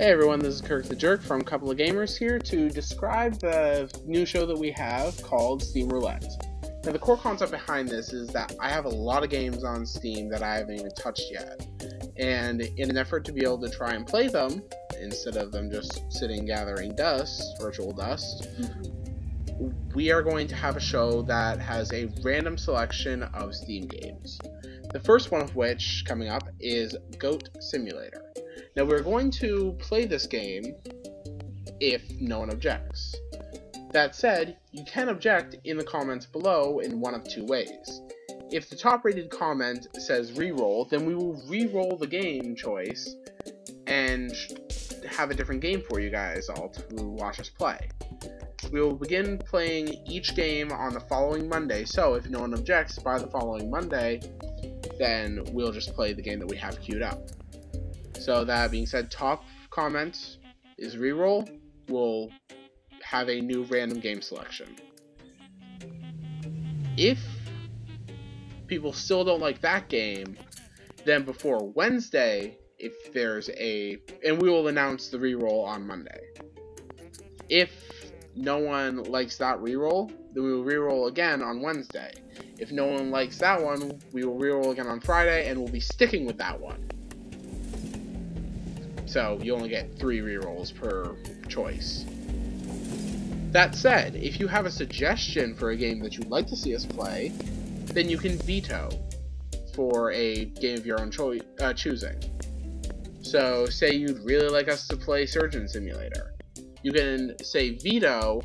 Hey everyone, this is Kirk the Jerk from Couple of Gamers here to describe the new show that we have called Steam Roulette. Now the core concept behind this is that I have a lot of games on Steam that I haven't even touched yet. And in an effort to be able to try and play them, instead of them just sitting gathering dust, virtual dust, mm-hmm. we are going to have a show that has a random selection of Steam games. The first one of which, coming up, is Goat Simulator. Now we're going to play this game if no one objects. That said, you can object in the comments below in one of two ways. If the top rated comment says reroll, then we will re-roll the game choice and have a different game for you guys all to watch us play. We will begin playing each game on the following Monday, so if no one objects by the following Monday, then we'll just play the game that we have queued up. So that being said, top comment is reroll. We'll have a new random game selection. If people still don't like that game, then before Wednesday, if there's a, and we will announce the reroll on Monday. If no one likes that reroll, then we will reroll again on Wednesday. If no one likes that one, we will reroll again on Friday, and we'll be sticking with that one. So you only get three rerolls per choice. That said, if you have a suggestion for a game that you'd like to see us play, then you can veto for a game of your own uh, choosing. So, say you'd really like us to play Surgeon Simulator. You can say veto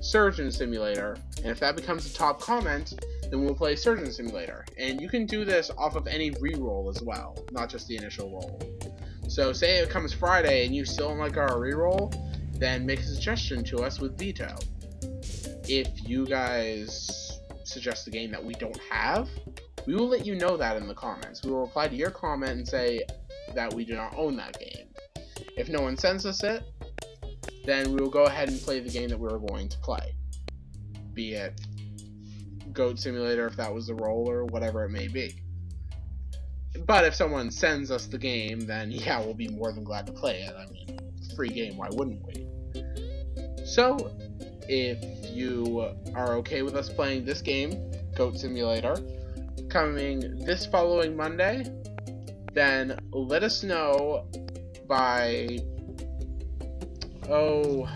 Surgeon Simulator, and if that becomes a top comment, then we'll play Surgeon Simulator. And you can do this off of any reroll as well, not just the initial roll. So say it comes Friday and you still don't like our reroll, then make a suggestion to us with veto. If you guys suggest a game that we don't have, we will let you know that in the comments. We will reply to your comment and say that we do not own that game. If no one sends us it, then we will go ahead and play the game that we are going to play. Be it Goat Simulator if that was the roll or whatever it may be. But if someone sends us the game, then yeah, we'll be more than glad to play it. I mean, free game, why wouldn't we? So, if you are okay with us playing this game, Goat Simulator, coming this following Monday, then let us know by oh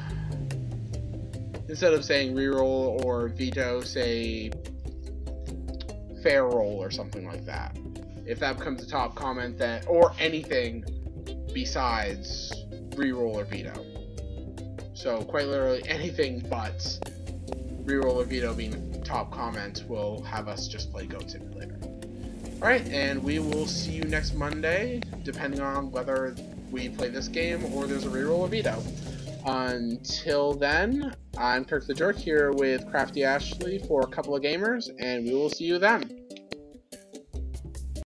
instead of saying reroll or veto, say fair roll or something like that if that becomes a top comment, then or anything besides reroll or veto. So quite literally anything but reroll or veto being top comment will have us just play Goat Simulator. Alright, and we will see you next Monday, depending on whether we play this game or there's a reroll or veto. Until then, I'm Kirk the Jerk here with Crafty Ashley for a couple of gamers, and we will see you then.